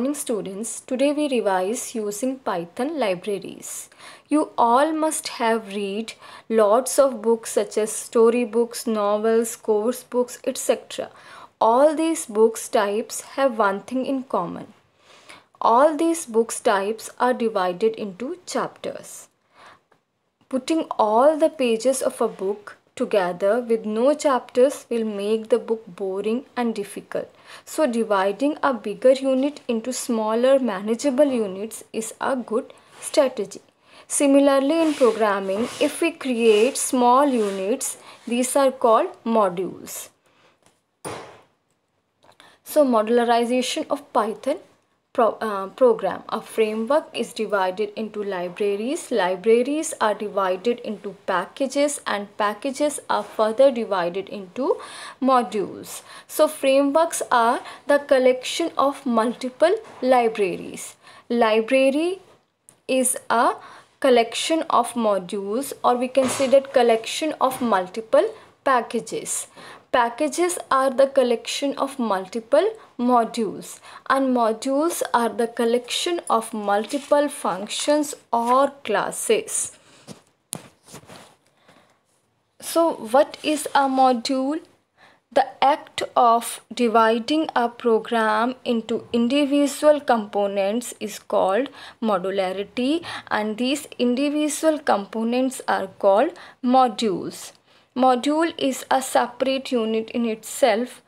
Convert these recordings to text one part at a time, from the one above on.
Morning students, today we revise using Python libraries. You all must have read lots of books such as story books, novels, course books, etc. All these books types have one thing in common. All these books types are divided into chapters. Putting all the pages of a book together with no chapters will make the book boring and difficult. So dividing a bigger unit into smaller manageable units is a good strategy. Similarly in programming, if we create small units, these are called modules. So modularization of Python pro, uh, program. A framework is divided into libraries. Libraries are divided into packages and packages are further divided into modules. So frameworks are the collection of multiple libraries. Library is a collection of modules or we can say that collection of multiple packages. Packages are the collection of multiple modules and modules are the collection of multiple functions or classes. So what is a module? The act of dividing a program into individual components is called modularity and these individual components are called modules module is a separate unit in itself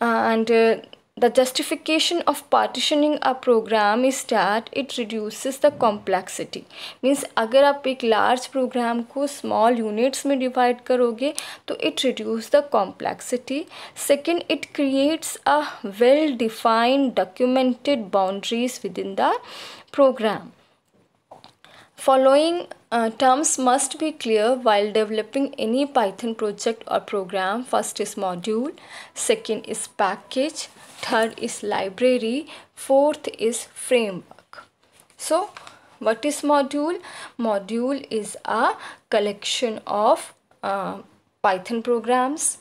and uh, the justification of partitioning a program is that it reduces the complexity means अगर आप एक large program को small units में divide करोगे तो it reduce the complexity second it creates a well defined documented boundaries within the program Following uh, terms must be clear while developing any Python project or program. First is module, second is package, third is library, fourth is framework. So, what is module? Module is a collection of uh, Python programs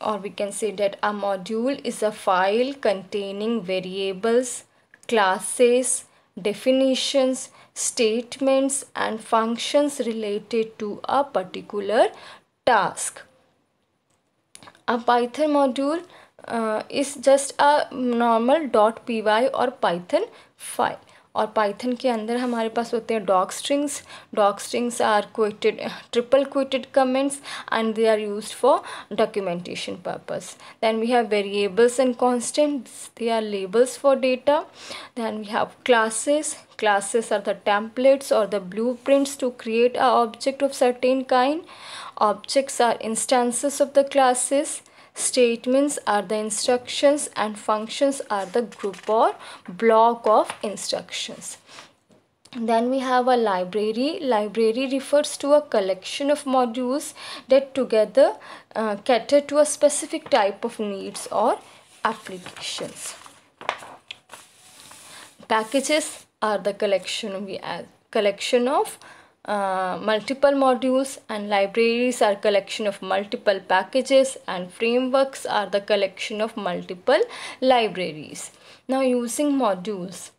or we can say that a module is a file containing variables, classes, definitions, statements and functions related to a particular task. A Python module uh, is just a normal .py or Python file. और Python के अंदर हमारे पास होते हैं doc strings. Doc strings are quoted triple quoted comments and they are use for documentation purpose then we have variables and constant they are labels for data then we have classes classes are the templates or the blueprints to create a object of certain kind objects are instances of the classes statements are the instructions and functions are the group or block of instructions. Then we have a library. Library refers to a collection of modules that together uh, cater to a specific type of needs or applications. Packages are the collection we add collection of uh, multiple modules and libraries are collection of multiple packages and frameworks are the collection of multiple libraries. Now using modules.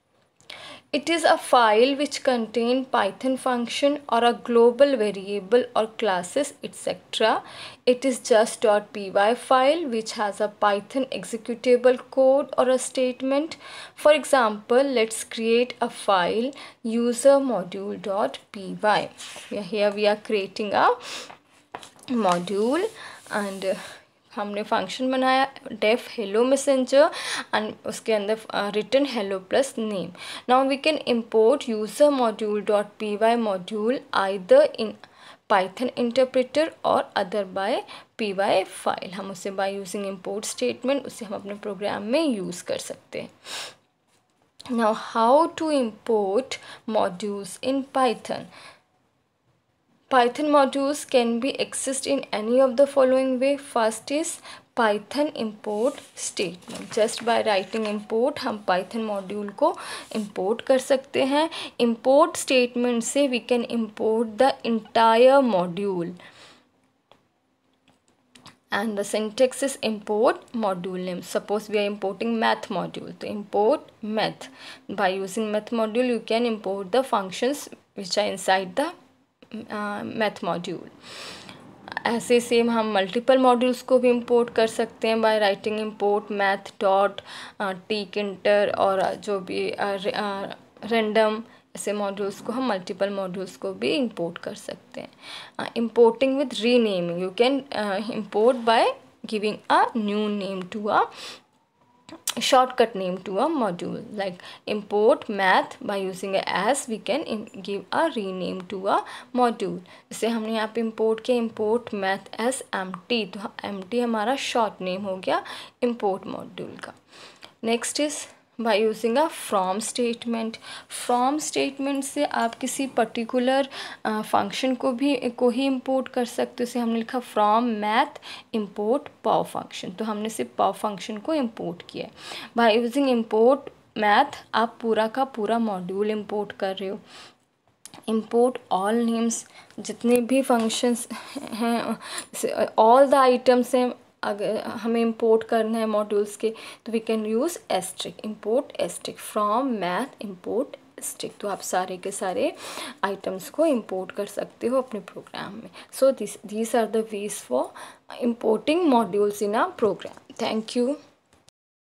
It is a file which contain Python function or a global variable or classes etc. It is just .py file which has a Python executable code or a statement. For example, let's create a file user module.py. Here we are creating a module and uh, हमने function बनाया def hello messenger and उसके अंदर return hello plus name now we can import user module dot P Y module either in Python interpreter और other by P Y file हम उसे by using import statement उसे हम अपने program में use कर सकते हैं. Now how to import modules in Python Python modules can be accessed in any of the following way. First is Python import statement. Just by writing import हम Python module को import कर सकते हैं Import statement से we can import the entire module. and the syntax is import module name suppose we are importing math module to import math by using math module you can import the functions which are inside the uh, module ऐसे same हम multiple modules को भी import कर सकते हैं by writing import math dot tkinter और जो भी रेंडम ऐसे मॉड्यूल्स को हम मल्टीपल मॉड्यूल्स को भी इंपोर्ट कर सकते हैं. Importing with renaming you can import by giving a new name to a shortcut name to a module like import math by using a as we can give a rename to a module जैसे हमने यहाँ पे import किया import math as empty तो empty हमारा short name हो गया import module का next is by using a from statement from statement से आप किसी पर्टिकुलर फ़ंक्शन को भी, को ही इम्पोर्ट कर सकते हो। जैसे हमने लिखा from math import pow function तो हमने सिर्फ़ पाव फ़ंक्शन को इम्पोर्ट किया है। बाय यूजिंग इम्पोर्ट मैथ आप पूरा का पूरा मॉड्यूल इम्पोर्ट कर रहे हो। इम्पोर्ट ऑल नेम्स जितने भी फ़ंक्शंस हैं ऑल द आइटम्स हैं अगर हमें इम्पोर्ट करना है मॉड्यूल्स के तो we can use asterisk import asterisk from math import asterisk तो आप सारे के सारे आइटम्स को इंपोर्ट कर सकते हो अपने प्रोग्राम में. So this these are the ways for importing modules in a program thank you